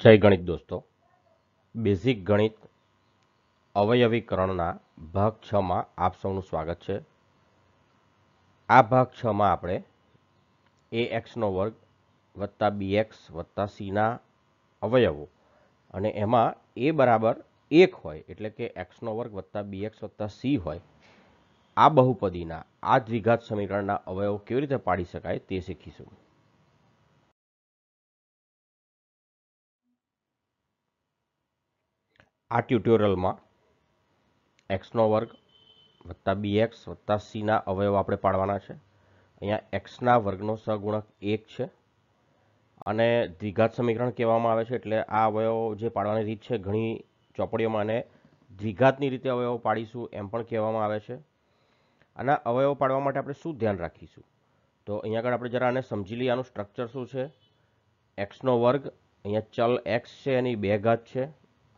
જય ગણિત દોસ્તો. બેઝિક ગણિત અવયવીકરણના ભાગ છમાં આપ સૌનું સ્વાગત છે. આ ભાગ છમાં આપણે એ એક્સનો વર્ગ વત્તા બી એક્સ વત્તા સીના અવયવો અને એમાં એ બરાબર એક હોય એટલે કે એક્સનો વર્ગ વત્તા બી એક્સ વત્તા સી હોય. આ બહુપદીના આ દ્વિઘાત સમીકરણના અવયવો કેવી રીતે પાડી શકાય તે શીખીશું. આ ટ્યુટોરિયલમાં એક્સનો વર્ગ વત્તા બી એક્સ વત્તા સીના અવયવ આપણે પાડવાના છે. અહીંયા એક્સના વર્ગનો સગુણક એક છે અને દ્વિઘાત સમીકરણ કહેવામાં આવે છે એટલે આ અવયવો જે પાડવાની રીત છે ઘણી ચોપડીઓમાં અને દ્વિઘાતની રીતે અવયવો પાડીશું એમ પણ કહેવામાં આવે છે. આના અવયવો પાડવા માટે આપણે શું ધ્યાન રાખીશું? તો અહીંયા આગળ આપણે જરા આને સમજી લઈએ આનું સ્ટ્રક્ચર શું છે. એક્સનો વર્ગ અહીંયા ચલ એક્સ છે એની બે ઘાત છે.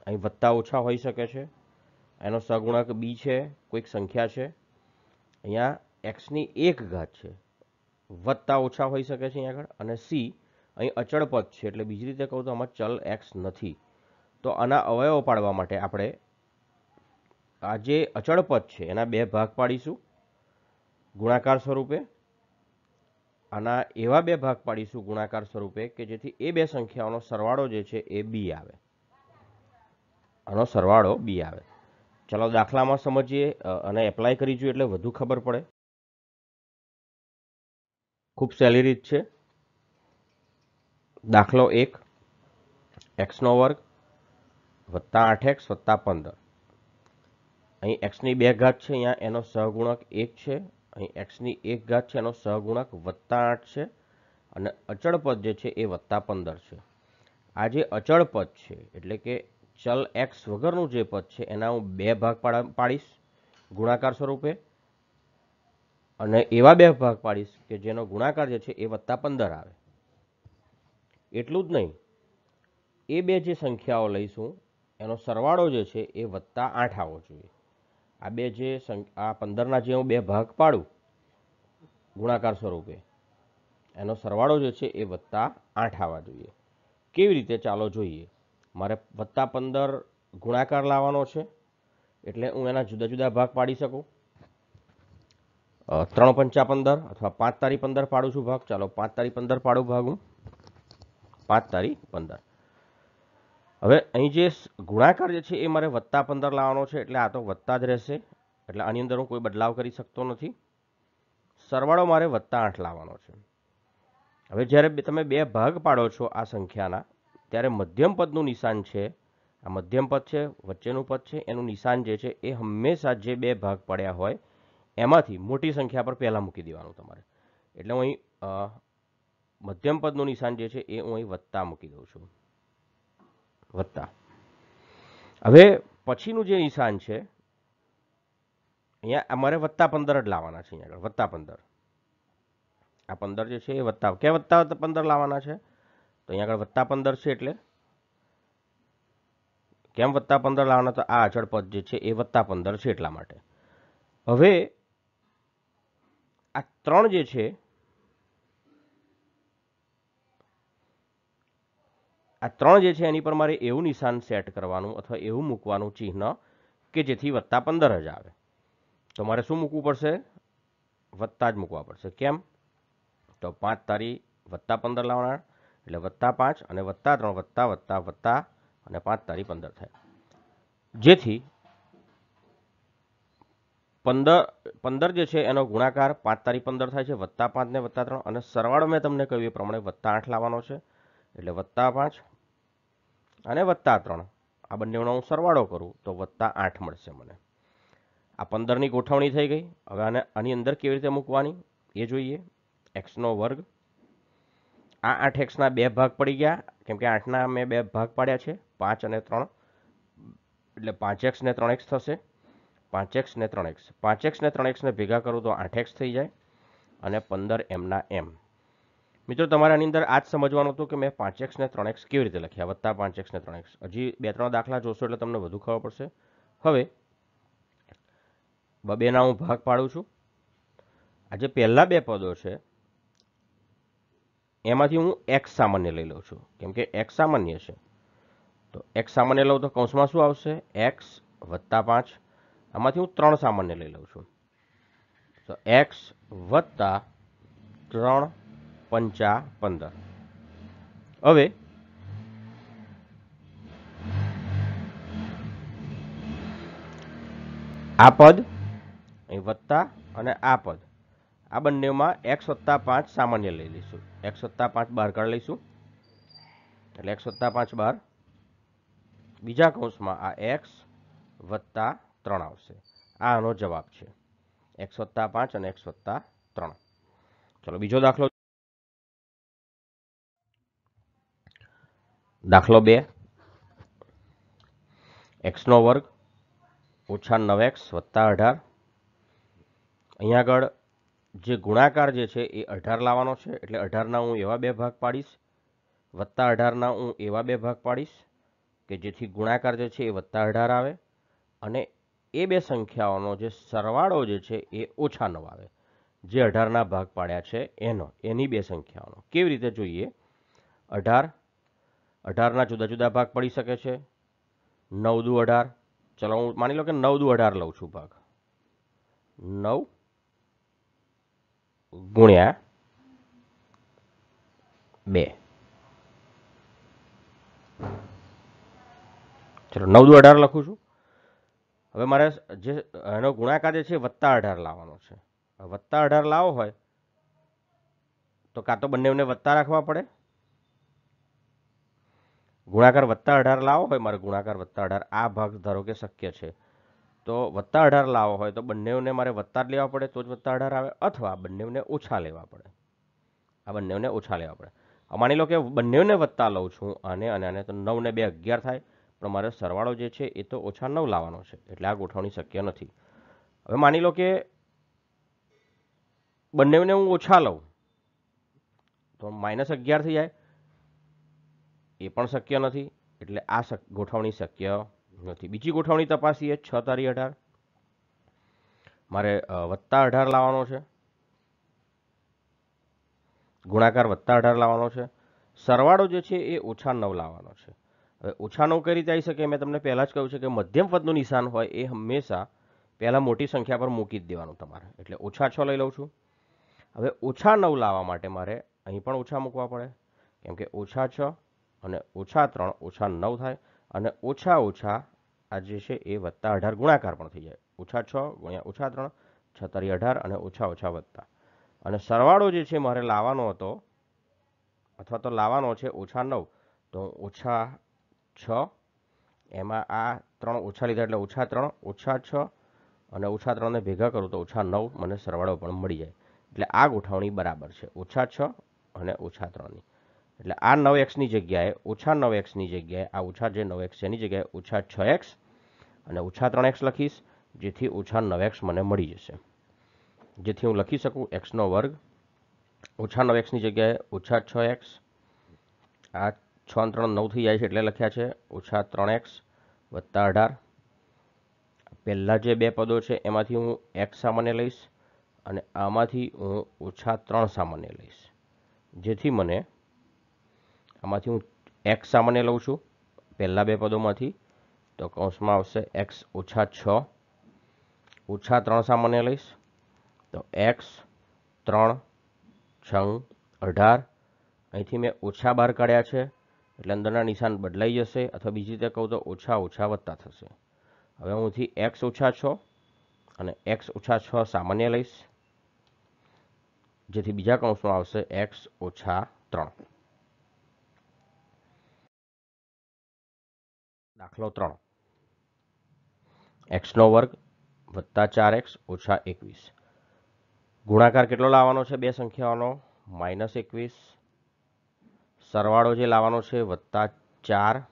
અહીં વત્તા ઓછા હોઈ શકે છે. એનો સગુણક બી છે, કોઈક સંખ્યા છે. અહીંયા એક્સની એક ઘાત છે. વત્તા ઓછા હોઈ શકે છે અહીંયા આગળ. અને સી અહીં અચળ પદ છે, એટલે બીજી રીતે કહું તો આમાં ચલ એક્સ નથી. તો આના અવયવો પાડવા માટે આપણે આ જે અચળ પદ છે, એના બે ભાગ પાડીશું. ગુણાકાર સ્વરૂપે આના એવા બે ભાગ પાડીશું ગુણાકાર સ્વરૂપે કે જેથી એ બે સંખ્યાઓનો સરવાળો જે છે એ બી આવે. આનો સરવાળો બી આવે. ચલો દાખલામાં સમજીએ અને એપ્લાય કરી જોઈએ એટલે વધુ ખબર પડે. ખૂબ સહેલી રીત છે. દાખલો એક એક્સનો વર્ગ વત્તા આઠ એક્સ વત્તા પંદર. અહીં એક્સની બે ઘાત છે, અહીંયા એનો સહગુણક એક છે, અહીં એક્સની એક ઘાત છે, એનો સહગુણક વત્તા આઠ છે, અને અચળ પદ જે છે એ વત્તા પંદર છે. આ જે અચળ પદ છે, એટલે કે ચલ એક્સ વગરનું જે પદ છે, એના હું બે ભાગ પાડીશ, ગુણાકાર સ્વરૂપે. અને એવા બે ભાગ પાડીશ કે જેનો ગુણાકાર જે છે, એ વત્તા પંદર આવે. એટલું જ નહીં. એ બે જે સંખ્યાઓ લઈશું, એનો સરવાળો જે છે, એ વત્તા આઠ આવવો જોઈએ. આ બે જે આ પંદરના જે હું બે ભાગ પાડું, ગુણાકાર સ્વરૂપે, એનો સરવાળો જે છે, એ વત્તા આઠ આવવા જોઈએ. કેવી રીતે ચાલો જોઈએ? મારે વત્તા પંદર ગુણાકાર લાવવાનો છે, એટલે હું એના જુદા જુદા ભાગ પાડી શકું. ત્રણ પંચા પંદર અથવા પાંચ તારી પંદર પાડું છું ભાગ. ચાલો, પાંચ તારી પંદર પાડું ભાગ. હું પાંચ તારી પંદર. હવે અહીં જે ગુણાકાર જે છે એ મારે વત્તા પંદર લાવવાનો છે, એટલે આ તો વત્તા જ રહેશે. એટલે આની અંદર હું કોઈ બદલાવ કરી શકતો નથી. સરવાળો મારે વત્તા આઠ લાવવાનો છે. હવે જ્યારે તમે બે ભાગ પાડો છો આ સંખ્યાના ત્યારે મધ્યમ પદનું નિશાન છે. આ મધ્યમ પદ છે, વચ્ચેનું પદ છે, એનું નિશાન જે છે એ હંમેશા જે બે ભાગ પડ્યા હોય એમાંથી મોટી સંખ્યા પર પહેલાં મૂકી દેવાનું તમારે. એટલે હું અહીં મધ્યમ પદનું નિશાન જે છે એ હું અહીં વત્તા મૂકી દઉં છું. વત્તા. હવે પછીનું જે નિશાન છે, અહીંયા અમારે વત્તા પંદર જ લાવવાના છે અહીંયા આગળ, વત્તા પંદર. આ પંદર જે છે એ વત્તા. ક્યાં વત્તા પંદર લાવવાના છે? તો અહીંયા આગળ વત્તા પંદર છે એટલે? કેમ વત્તા પંદર લાવવાના? તો આ અચળ પદ જે છે એ વત્તા પંદર છે એટલા માટે. હવે આ ત્રણ જે છે, આ ત્રણ જે છે એની પર મારે એવું નિશાન સેટ કરવાનું અથવા એવું મૂકવાનું ચિહ્ન કે જેથી વત્તા પંદર જ આવે. તો મારે શું મૂકવું પડશે? વત્તા જ મૂકવા પડશે. કેમ? તો પાંચ તારી વત્તા પંદર લાવવાના. એટલે વત્તા પાંચ અને વત્તા ત્રણ, વત્તા વત્તા વત્તા અને પાંચ તારી પંદર થાય. જેથી પંદર પંદર જે છે એનો ગુણાકાર પાંચ તારી પંદર થાય છે, વત્તા પાંચ ને વત્તા ત્રણ અને સરવાળો મેં તમને કહ્યું એ પ્રમાણે વત્તા આઠ લાવવાનો છે. એટલે વત્તા પાંચ અને વત્તા ત્રણ. આ બંનેનો હું સરવાળો કરું તો વત્તા આઠ મળશે મને. આ પંદરની ગોઠવણી થઈ ગઈ. હવે આને આની અંદર કેવી રીતે મૂકવાની એ જોઈએ. એક્સનો વર્ગ આ આઠ એક્સના બે ભાગ પડી ગયા. કેમ કે આઠના મેં બે ભાગ પાડ્યા છે. પાંચ અને ત્રણ. એટલે પાંચ એક્સ ને ત્રણ એક્સ થશે. પાંચ એક્સ ને ત્રણ એક્સ. પાંચ એક્સ ને ત્રણ એક્સને ભેગા કરું તો આઠ એક્સ થઈ જાય અને પંદર એમના એમ. મિત્રો તમારે અંદર આ જ સમજવાનું હતું કે મેં પાંચ એક્સ ને ત્રણ એક્સ કેવી રીતે લખ્યા? વત્તા પાંચ એક્સ ને ત્રણ એક્સ. હજી બે ત્રણ દાખલા જોશો એટલે તમને વધુ ખબર પડશે. હવે બેના હું ભાગ પાડું છું. આ જે પહેલાં બે પદો છે. એમાંથી હું એક્સ સામાન્ય લઈ લઉં છું. કેમ કે એક્સ સામાન્ય છે. તો એક્સ સામાન્ય લઉં તો કૌંસમાં શું આવશે? એક્સ વત્તા પાંચ. આમાંથી હું ત્રણ સામાન્ય લઈ લઉં છું. તો એક્સ વત્તા ત્રણ પંચા પંદર. હવે આ પદ અહીં વત્તા અને આ પદ. આ બંનેમાં એક્સ વત્તા પાંચ સામાન્ય લઈ લઈશું. એક્સ સત્તા પાંચ બહાર કાઢી લઈશું. એટલે એક સત્તા પાંચ બાર બીજા કૌંસમાં આ એક્સ વત્તા ત્રણ આવશે. આ આનો જવાબ છે એક સત્તા પાંચ અને એક સત્તા ત્રણ. ચલો, બીજો દાખલો. દાખલો બે. એક્સનો વર્ગ ઓછા નવ એક્સ વત્તા અઢાર. અહીંયા આગળ જે ગુણાકાર જે છે એ અઢાર લાવવાનો છે, એટલે અઢારના હું એવા બે ભાગ પાડીશ, વત્તા અઢારના હું એવા બે ભાગ પાડીશ કે જેથી ગુણાકાર જે છે એ વત્તા અઢાર આવે અને એ બે સંખ્યાઓનો જે સરવાળો જે છે એ ઓછા નવ આવે. જે અઢારના ભાગ પાડ્યા છે એનો, એની બે સંખ્યાઓનો. કેવી રીતે જોઈએ? અઢાર, અઢારના જુદા જુદા ભાગ પડી શકે છે. નવ દુ અઢાર, ચલો હું માની લો કે નવ દુ અઢાર લઉં છું ભાગ. નવ ગુણ્યા બે. ચલો, નવ દુ અઢાર લખું છું. હવે મારે જે, એનો ગુણાકાર જે છે વત્તા અઢાર લાવવાનો છે. વત્તા અઢાર લાવો હોય, તો કાં તો બંનેને વત્તા રાખવા પડે? ગુણાકાર વત્તા અઢાર લાવો હોય, મારે ગુણાકાર વત્તા અઢાર આ ભાગ ધારો કે શક્ય છે. તો વત્તા અઢાર લાવો હોય તો બંનેઓને મારે વત્તા જ લેવા પડે, તો જ વત્તા અઢાર આવે, અથવા બંનેઓને ઓછા લેવા પડે. આ બંનેઓને ઓછા લેવા પડે. માની લો કે બંનેઓને વત્તા લઉં છું અને અને આને તો નવ ને બે અગિયાર થાય, પણ મારે સરવાળો જે છે એ તો ઓછા નવ લાવવાનો છે, એટલે આ ગોઠવણી શક્ય નથી. હવે માની લો કે બંનેને હું ઓછા લઉં, તો માઇનસ અગિયાર થઈ જાય. એ પણ શક્ય નથી, એટલે આ ગોઠવણી શક્ય નથી. બીજી ગોઠવણી તપાસીએ. છ તારી અઢાર. મારે વત્તા અઢાર લાવવાનો છે. ગુણાકાર વત્તા અઢાર લાવવાનો છે. સરવાળો જે છે એ ઓછા નવ લાવવાનો છે. હવે ઓછા નવ કઈ રીતે શકે. મેં તમને પહેલાં જ કહ્યું છે કે મધ્યમ પદનું નિશાન હોય એ હંમેશા પહેલાં મોટી સંખ્યા પર મૂકી જ દેવાનું તમારે. એટલે ઓછા છ લઈ લઉં છું. હવે ઓછા નવ લાવવા માટે મારે અહીં પણ ઓછા મૂકવા પડે. કેમ કે ઓછા છ અને ઓછા ત્રણ ઓછા નવ થાય. અને ઓછા ઓછા આ જે છે એ વત્તા અઢાર ગુણાકાર પણ થઈ જાય. ઓછા છ ગુણ્યા ઓછા ત્રણ, છતરી અઢાર અને ઓછા ઓછા વત્તા. અને સરવાળો જે છે મારે લાવવાનો હતો, અથવા તો લાવવાનો છે ઓછા નવ, તો ઓછા છ, એમાં આ ત્રણ ઓછા લીધા એટલે ઓછા ત્રણ, ઓછા છ અને ઓછા ત્રણને ભેગા કરું તો ઓછા નવ, મને સરવાળો પણ મળી જાય. એટલે આ ગોઠવણી બરાબર છે. ઓછા છ અને ઓછા ત્રણની. એટલે આ નવ એક્સની જગ્યાએ ઓછા નવ એક્સની જગ્યાએ, આ ઓછા જે નવ એક્સ એની જગ્યાએ ઓછા છ એક્સ અને ઓછા ત્રણ એક્સ લખીશ, જેથી ઓછા નવ એક્સ મને મળી જશે. જેથી હું લખી શકું એક્સનો વર્ગ, ઓછા નવ એક્સની જગ્યાએ ઓછા છ એક્સ, આ છ ત્રણ નવ થઈ જાય છે એટલે લખ્યા છે ઓછા ત્રણ એક્સ વત્તા અઢાર. પહેલાં જે બે પદો છે એમાંથી હું એક્સ સામાન્ય લઈશ અને આમાંથી હું ઓછા ત્રણ સામાન્ય લઈશ. જેથી મને આમાંથી હું એક્સ સામાન્ય લઉં છું. પહેલાં બે પદોમાંથી. તો કૌંસમાં આવશે એક્સ ઓછા છ. ઓછા ત્રણ સામાન્ય લઈશ. તો એક્સ ત્રણ છંગ અઢાર. અહીંથી મેં ઓછા બહાર કાઢ્યા છે. એટલે અંદરના નિશાન બદલાઈ જશે અથવા બીજી રીતે કહું તો ઓછા ઓછા વત્તા થશે. હવે હુંથી એક્સ ઓછા છ અને એક્સ ઓછા છ સામાન્ય લઈશ. જેથી બીજા કૌંસમાં આવશે એક્સ ઓછા ત્રણ. દાખલો ત્રણ. એક્સનો વર્ગ વત્તા ચાર એક્સ ઓછા એકવીસ. ગુણાકાર કેટલો લાવવાનો છે? બે સંખ્યાઓનો. માઇનસ એકવીસ. સરવાળો જે લાવવાનો છે વત્તા ચાર.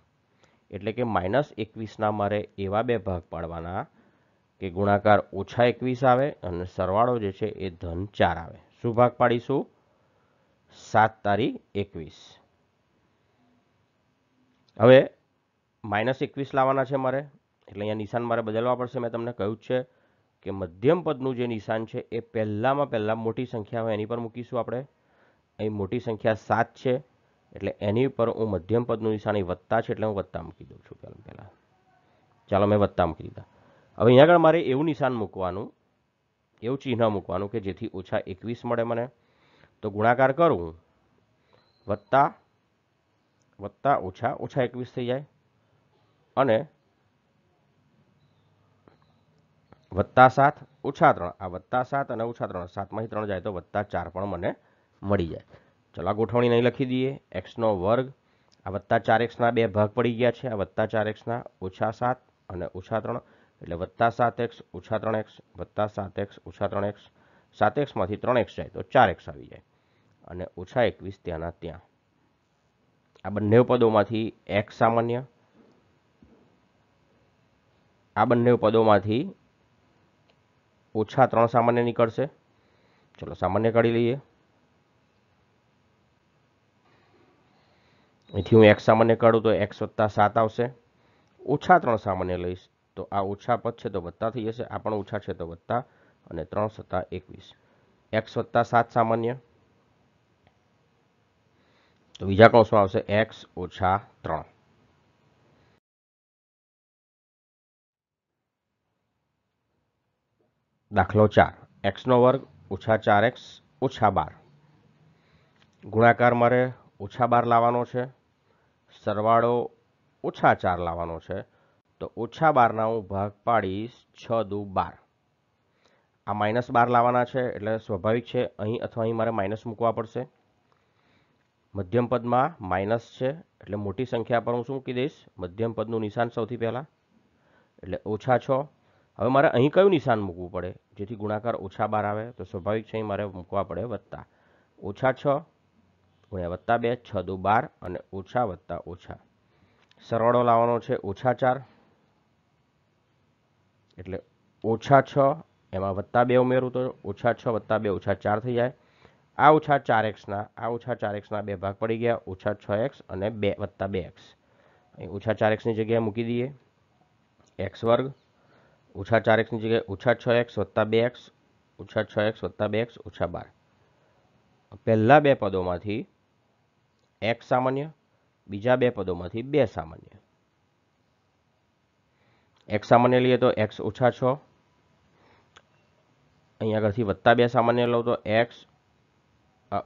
એટલે કે માઇનસ એકવીસના મારે એવા બે ભાગ પાડવાના કે ગુણાકાર ઓછા એકવીસ આવે અને સરવાળો જે છે એ ધન ચાર આવે. શું ભાગ પાડીશું? સાત તારી એકવીસ. હવે માઇનસ એકવીસ લાવવાના છે મારે. એટલે અહીંયા નિશાન મારે બદલવા પડશે. મેં તમને કહ્યું છે કે મધ્યમ પદનું જે નિશાન છે એ પહેલાંમાં પહેલાં મોટી સંખ્યા હોય એની પર મૂકીશું આપણે. અહીં મોટી સંખ્યા સાત છે, એટલે એની પર હું મધ્યમ પદનું નિશાની વત્તા છે, એટલે હું વત્તા મૂકી દઉં છું પહેલાં પહેલાં. ચાલો મેં વત્તા મૂકી દીધા. હવે અહીંયા આગળ મારે એવું નિશાન મૂકવાનું, એવું ચિહ્ન મૂકવાનું કે જેથી ઓછા એકવીસ મળે મને. તો ગુણાકાર કરું. વત્તા વત્તા ઓછા ઓછા એકવીસ થઈ જાય. અને વત્તા સાત, ઓછા ત્રણ. આ વત્તા સાત અને ઓછા ત્રણ. સાતમાંથી ત્રણ જાય તો વત્તા ચાર પણ મને મળી જાય. ચલો આ ગોઠવણી નહીં લખી દઈએ. એક્સનો વર્ગ. આ વત્તા ચાર એક્સના બે ભાગ પડી ગયા છે. આ વત્તા ચાર એક્સના ઓછા સાત અને ઓછા ત્રણ. એટલે વત્તા સાત એક્સ ઓછા ત્રણ એક્સ વત્તા સાત એક્સ ઓછા ત્રણ એક્સ સાત એક્સમાંથી ત્રણ એક્સ જાય તો ચાર એક્સ આવી જાય. અને ઓછા એકવીસ ત્યાંના ત્યાં. આ બંને પદોમાંથી એક્સ સામાન્ય આ બંને પદોમાંથી ઓછા ત્રણ સામાન્ય નીકળશે. ચલો સામાન્ય કાઢી લઈએ. અહીંથી હું એક્સ સામાન્ય કાઢું તો એક્સ વત્તા સાત આવશે. ઓછા ત્રણ સામાન્ય લઈશ તો આ ઓછા પદ છે તો વત્તા થઈ જશે. આ પણ ઓછા છે તો વત્તા અને ત્રણ સત્તા એકવીસ. એક્સ વત્તા સાત સામાન્ય. તો બીજા કૌંસમાં આવશે એક્સ ઓછા ત્રણ. દાખલો ચાર. એક્સનો વર્ગ ઓછા ચાર એક્સ ઓછા બાર. ગુણાકાર મારે ઓછા બાર લાવવાનો છે. સરવાળો ઓછા ચાર લાવવાનો છે. તો ઓછા બારના હું ભાગ પાડીશ છ દુ બાર. આ માઇનસ બાર લાવવાના છે એટલે સ્વાભાવિક છે, અહીં અથવા અહીં મારે માઇનસ મૂકવા પડશે. મધ્યમ પદમાં માઇનસ છે એટલે મોટી સંખ્યા પર હું શું મૂકી દઈશ? મધ્યમ પદનું નિશાન સૌથી પહેલાં. એટલે ઓછા છ. હવે મારે અહીં કયું નિશાન મૂકવું પડે? જેથી ગુણાકાર ઓછા બાર આવે, તો સ્વાભાવિક છે અહીં મારે મૂકવા પડે વત્તા. ઓછા છ, ગુણ્યા વત્તા બે, છ દુ બાર, અને ઓછા વત્તા ઓછા. સરવાળો લાવવાનો છે ઓછા ચાર. એટલે ઓછા છ, એમાં વત્તા બે ઉમેરું તો ઓછા છ, વત્તા બે, ઓછા ચાર થઈ જાય. આ ઓછા ચાર એક્સના આ ઓછા ચાર એક્સના બે ભાગ પડી ગયા, ઓછા છ એક્સ અને બે, વત્તા બે એક્સ. અહીં ઓછા ચાર એક્સની જગ્યાએ મૂકી દઈએ. એક્સ વર્ગ ઓછા ચાર એક્સની જગ્યાએ ઓછા છ એક્સ વત્તા બે એક્સ ઓછા છ એક્સ વત્તા બે એક્સ ઓછા બાર પહેલાં બે પદોમાંથી એક્સ સામાન્ય બીજા બે પદોમાંથી બે સામાન્ય એક્સ સામાન્ય લઈએ તો એક્સ ઓછા છ અહીં આગળથી વત્તા બે સામાન્ય લઉં તો એક્સ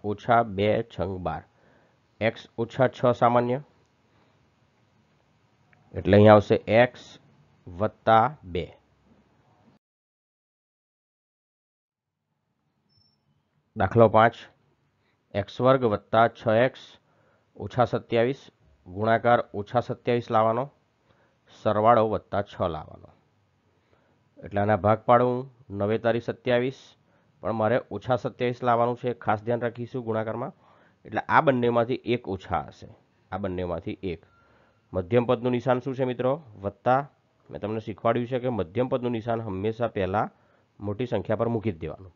ઓછા બે છંગ બાર એક્સ ઓછા છ સામાન્ય એટલે અહીં આવશે એક્સ વત્તા બે દાખલો પાંચ. એક્સ વર્ગ વત્તા છ એક્સ ઓછા સત્યાવીસ. ગુણાકાર ઓછા સત્યાવીસ લાવવાનો. સરવાળો વત્તા છ લાવવાનો. એટલે આના ભાગ પાડું નવેતારી સત્યાવીસ. પણ મારે ઓછા સત્યાવીસ લાવવાનું છે. ખાસ ધ્યાન રાખીશું ગુણાકારમાં. એટલે આ બંનેમાંથી એક ઓછા હશે. આ બંનેમાંથી એક. મધ્યમ પદનું નિશાન શું છે મિત્રો? વત્તા. મેં તમને શીખવાડ્યું છે કે મધ્યમ પદનું નિશાન હંમેશા પહેલાં મોટી સંખ્યા પર મૂકી જ દેવાનું.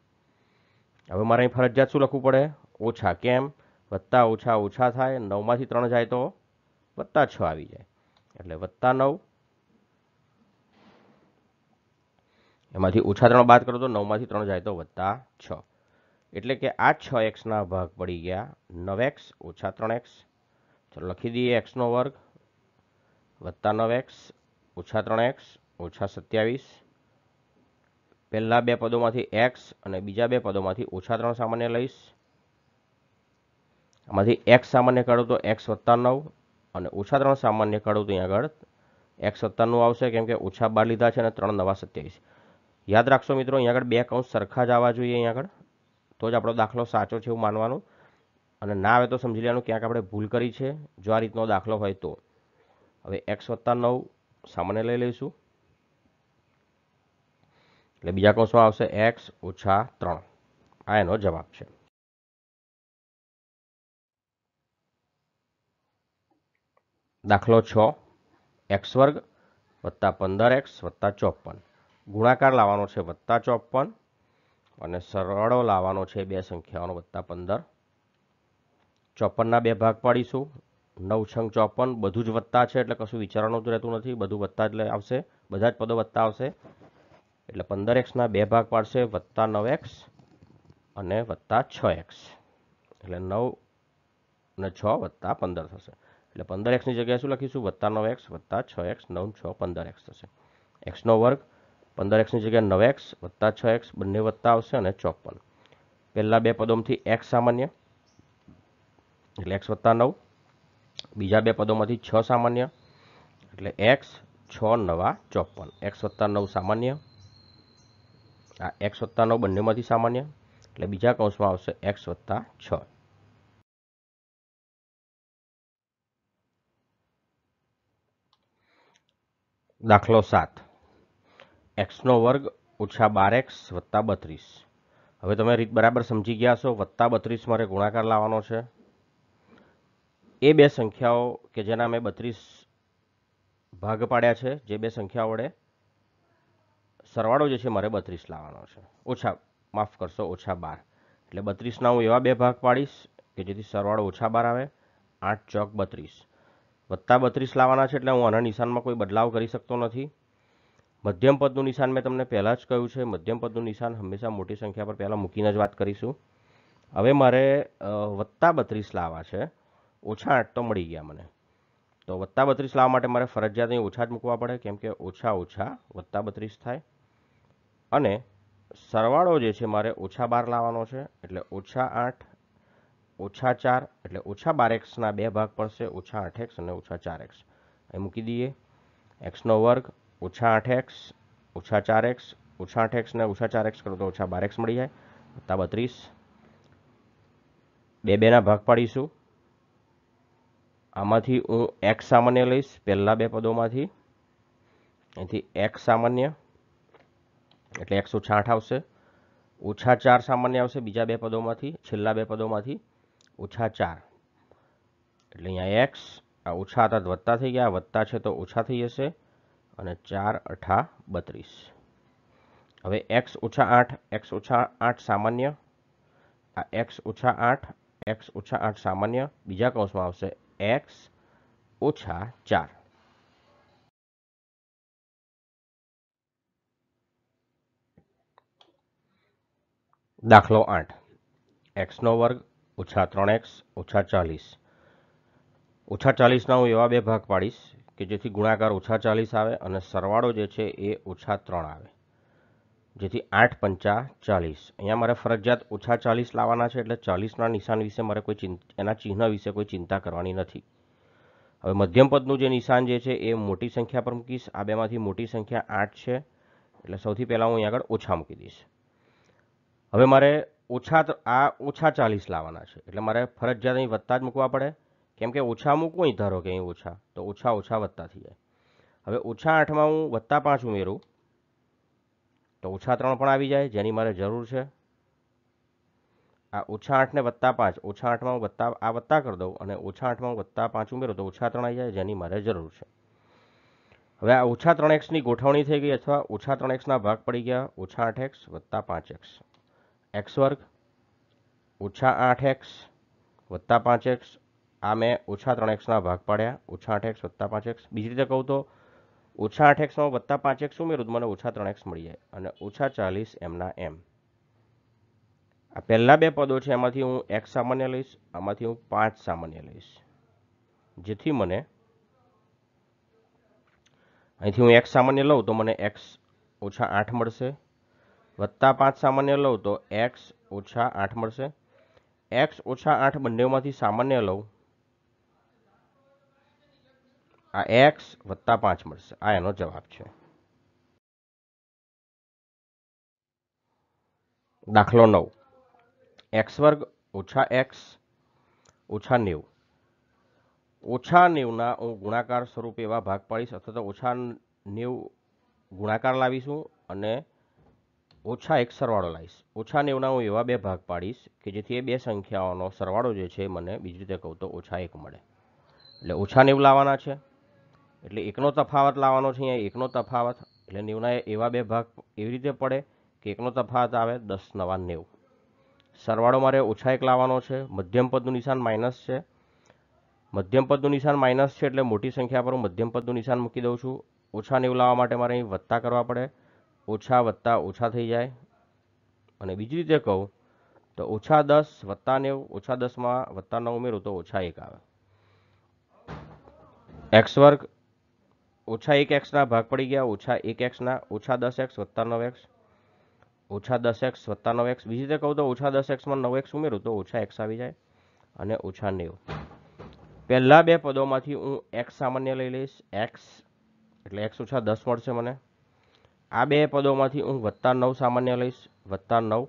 હવે મારે અહીં ફરજિયાત શું લખવું પડે? ઓછા કેમ? વત્તા ઓછા ઓછા થાય, નવમાંથી ત્રણ જાય તો વત્તા છ આવી જાય. એટલે વત્તા નવ. એમાંથી ઓછા ત્રણ બાદ કરો તો નવમાંથી ત્રણ જાય તો વત્તા છ. એટલે કે આ છ એક્સના ભાગ પડી ગયા. નવ એક્સ, ઓછા ત્રણ એક્સ. ચલો લખી દઈએ એક્સનો વર્ગ. વત્તા નવ એક્સ, ઓછા ત્રણ એક્સ, ઓછા સત્યાવીસ. પહેલાં બે પદોમાંથી એક્સ અને બીજા બે પદોમાંથી ઓછા ત્રણ સામાન્ય લઈશ. આમાંથી એક્સ સામાન્ય કાઢું તો એક્સ વત્તા નવ અને ઓછા ત્રણ સામાન્ય કાઢું તો અહીં આગળ એક્સ સત્તાનું આવશે કેમ કે ઓછા બાર લીધા છે અને ત્રણ નવા સત્યાવીસ. યાદ રાખશો મિત્રો, અહીંયા આગળ બે કૌંસ સરખા જ આવવા જોઈએ અહીંયા આગળ. તો જ આપણો દાખલો સાચો છે એવું માનવાનું. અને ના આવે તો સમજી લેવાનું, ક્યાંક આપણે ભૂલ કરી છે. જો આ રીતનો દાખલો હોય તો. હવે એક્સ વત્તા નવ સામાન્ય લઈ લઈશું. એટલે બીજા કૌંસમાં આવશે એક્સ ઓછા ત્રણ. આ એનો જવાબ છે. દાખલો છ. એક્સ વર્ગ વત્તા પંદર એક્સ વત્તા ચોપન ગુણાકાર લાવવાનો છે વત્તા ચોપન અને સરવાળો લાવવાનો છે બે સંખ્યાઓનો વત્તા પંદર. ચોપનના બે ભાગ પાડીશું. નવ છંગ ચોપન બધું જ વત્તા છે એટલે કશું વિચારવાનું જ રહેતું નથી. બધું વત્તા એટલે આવશે. બધા જ પદો વત્તા આવશે. એટલે પંદર એક્સના બે ભાગ પાડશે, વત્તા નવ એક્સ અને વત્તા છ એક્સ. એટલે નવ અને છ વત્તા પંદર થશે. એટલે પંદર એક્સની જગ્યાએ શું લખીશું? વત્તા નવ એક્સ, વત્તા છ એક્સ, નવ છ પંદર એક્સ થશે. એક્સનો વર્ગ, પંદર એક્સની જગ્યાએ નવ એક્સ, વત્તા છ એક્સ, બંને વત્તા આવશે અને ચોપન. પહેલાં બે પદોમાંથી એક્સ સામાન્ય, એટલે એક્સ વત્તા નવ. બીજા બે પદોમાંથી છ સામાન્ય, એટલે એક્સ છ નવા ચોપન. એક્સ વત્તા નવ સામાન્ય આ એક્સ વત્તા નવ બંનેમાંથી સામાન્ય. એટલે બીજા કૌંસમાં આવશે એક્સ વત્તા છ. દાખલો સાત. એક્સનો વર્ગ ઓછા બાર એક્સ વત્તા બત્રીસ. હવે તમે રીત બરાબર સમજી ગયા છો વત્તા બત્રીસ મારે ગુણાકાર લાવવાનો છે. એ બે સંખ્યાઓ કે જેના મેં બત્રીસ ભાગ પાડ્યા છે, જે બે સંખ્યાઓ વડે સરવાળો જે છે મારે બત્રીસ લાવવાનો છે. ઓછા, માફ કરશો, ઓછા બાર. એટલે બત્રીસના હું એવા બે ભાગ પાડીશ કે જેથી સરવાળો ઓછા બાર આવે. આઠ ચોક બત્રીસ. વત્તા બત્રીસ લાવવાના છે એટલે હું આના નિશાનમાં કોઈ બદલાવ કરી શકતો નથી. મધ્યમ પદનું નિશાન મેં તમને પહેલાં જ કહ્યું છે. મધ્યમ પદનું નિશાન હંમેશા મોટી સંખ્યા પર પહેલાં મૂકીને જ વાત કરીશું. હવે મારે વત્તા બત્રીસ લાવવા છે. ઓછા આઠ તો મળી ગયા મને. તો વત્તા બત્રીસ લાવવા માટે મારે ફરજિયાત અહીં ઓછા જ મૂકવા પડે, કેમ કે ઓછા ઓછા વત્તા બત્રીસ થાય. અને સરવાળો જે છે મારે ઓછા બાર લાવવાનો છે, એટલે ઓછા આઠ, ઓછા ચાર, એટલે ઓછા બાર એક્સના બે ભાગ પડશે, ઓછા આઠ એક્સ અને ઓછા ચાર એક્સ. એ મૂકી દઈએ. એક્સનો વર્ગ, ઓછા આઠ એક્સ, ઓછા ચાર એક્સ, ઓછા આઠ એક્સને ઓછા ચાર એક્સ કરો તો ઓછા બાર એક્સ મળી જાય. વત્તા બત્રીસ. બે બેના ભાગ પાડીશું. આમાંથી હું એક્સ સામાન્ય લઈશ, પહેલાં બે પદોમાંથી. અહીંથી એક્સ સામાન્ય. એટલે એક્સ ઓછા આઠ આવશે. ઓછા ચાર સામાન્ય આવશે બીજા બે પદોમાંથી, છેલ્લા બે પદોમાંથી. ઓછા ચાર. એટલે અહીંયા એક્સ, આ ઓછા હતા વત્તા થઈ ગયા વત્તા છે તો ઓછા થઈ જશે. અને ચાર, અઠા, બત્રીસ. હવે એક્સ ઓછા આઠ, એક્સ ઓછા આઠ સામાન્ય. આ એક્સ ઓછા આઠ, એક્સ ઓછા આઠ સામાન્ય. બીજા કૌંસમાં આવશે એક્સ ઓછા ચાર. દાખલો આઠ. એક્સનો વર્ગ ઓછા ત્રણ એક્સ ઓછા ચાલીસ. ઓછા ચાલીસના હું એવા બે ભાગ પાડીશ કે જેથી ગુણાકાર ઓછા ચાલીસ આવે અને સરવાળો જે છે એ ઓછા ત્રણ આવે. જેથી આઠ પંચા ચાલીસ. અહીંયા મારે ફરજિયાત ઓછા ચાલીસ લાવવાના છે એટલે ચાલીસના નિશાન વિશે મારે કોઈ એના ચિહ્ન વિશે કોઈ ચિંતા કરવાની નથી. હવે મધ્યમ પદનું જે નિશાન જે છે એ મોટી સંખ્યા પર મૂકીશ. આ બેમાંથી મોટી સંખ્યા આઠ છે. એટલે સૌથી પહેલાં હું અહીં આગળ ઓછા મૂકી દઈશ. હવે મારે ઓછા આ ઓછા ચાલીસ લાવવાના છે. એટલે મારે ફરજિયાત અહીં વત્તા જ મૂકવા પડે. કેમ કે ઓછા મૂકું અહીં ધારો કે અહીં ઓછા, તો ઓછા ઓછા વત્તા થઈ જાય. હવે ઓછા આઠમાં હું વત્તા પાંચ ઉમેરું, તો ઓછા ત્રણ પણ આવી જાય, જેની મારે જરૂર છે. આ ઓછા આઠને વત્તા પાંચ, ઓછા આઠમાં હું વત્તા, આ વત્તા કરી દઉં અને ઓછા આઠમાં હું વત્તા પાંચ ઉમેરું, તો ઓછા ત્રણ આવી જાય, જેની મારે જરૂર છે. હવે આ ઓછા ત્રણ એક્સની ગોઠવણી થઈ ગઈ અથવા ઓછા ત્રણ એક્સના ભાગ પડી ગયા, ઓછા આઠ એક્સ વત્તા પાંચ એક્સ. એક્સ વર્ગ ઓછા આઠ એક્સ વત્તા પાંચ એક્સ. આ મેં ઓછા ત્રણ એક્સના ભાગ પાડ્યા. ઓછા આઠ એક્સ વત્તા પાંચ એક્સ. બીજી રીતે કહું તો, ઓછા આઠ એક્સમાં વત્તા પાંચ એક્સ ઉમેરું તો મને ઓછા ત્રણ એક્સ મળી જાય અને ઓછા ચાલીસ એમના એમ. આ પહેલાં બે પદો છે, એમાંથી હું એક્સ સામાન્ય લઈશ, આમાંથી હું પાંચ સામાન્ય લઈશ. જેથી મને અહીંથી હું એક્સ સામાન્ય લઉં તો મને એક્સ ઓછા આઠ મળશે. વત્તા પાંચ સામાન્ય લઉં તો એક્સ ઓછા આઠ મળશે. એક્સ ઓછા આઠ બંનેમાંથી સામાન્ય લઉં. આ એક્સ વત્તા પાંચ મળશે. આ એનો જવાબ છે. દાખલો નવ. એક્સ વર્ગ ઓછા એક્સ ઓછા નેવું. ઓછા નેવના હું ગુણાકાર સ્વરૂપે એવા ભાગ પાડીશ અથવા તો ઓછા નેવ ગુણાકાર લાવીશું અને ઓછા એક સરવાળો લાવીશ. ઓછા નેવના હું એવા બે ભાગ પાડીશ કે જેથી એ બે સંખ્યાઓનો સરવાળો જે છે મને બીજી રીતે કહું તો ઓછા એક મળે. એટલે ઓછા નેવ લાવવાના છે. એટલે એકનો તફાવત લાવવાનો છે અહીંયા એકનો તફાવત. એટલે નેવના એવા બે ભાગ એવી રીતે પડે કે એકનો તફાવત આવે દસ નવા નેવું. સરવાળો મારે ઓછા એક લાવવાનો છે. મધ્યમ પદનું નિશાન માઇનસ છે. મધ્યમ પદનું નિશાન માઇનસ છે એટલે મોટી સંખ્યા પર હું મધ્યમ પદનું નિશાન મૂકી દઉં છું. ઓછા નેવું લાવવા માટે મારે અહીં વત્તા કરવા પડે. ઓછા વત્તા ઓછા થઈ જાય. અને બીજી રીતે કહું તો ઓછા દસ વત્તા નેવું, ઓછા દસમાં વત્તા નવ ઉમેરું તો ઓછા એક આવે. એક્સ વર્ગ ઓછા એક એક્સના ભાગ પડી ગયા, ઓછા એક એક્સના ઓછા દસ એક્સ વત્તા નવ એક્સ, ઓછા દસ એક્સ વત્તા નવ એક્સ. બીજી રીતે કહું તો ઓછા દસ એક્સમાં નવ એક્સ ઉમેરું તો ઓછા એક્સ આવી જાય અને ઓછા નેવું. પહેલાં બે પદોમાંથી હું એક્સ સામાન્ય લઈ લઈશ. એક્સ એટલે એક્સ ઓછા દસ મળશે મને. આ બે પદોમાંથી હું વત્તા નવ સામાન્ય લઈશ. વત્તા નવ,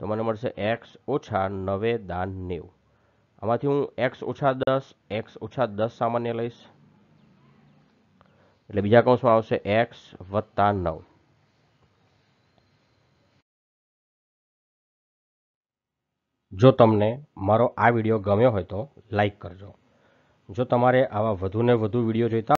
તો મને મળશે એક્સ ઓછા નવે દાન નેવું. આમાંથી હું એક્સ ઓછા દસ એક્સ ઓછા દસ સામાન્ય લઈશ. એટલે બીજા કૌંસમાં આવશે એક્સ વત્તા નવ. જો તમને મારો આ વીડિયો ગમ્યો હોય તો લાઈક કરજો. જો તમારે આવા વધુને વધુ વીડિયો જોઈતા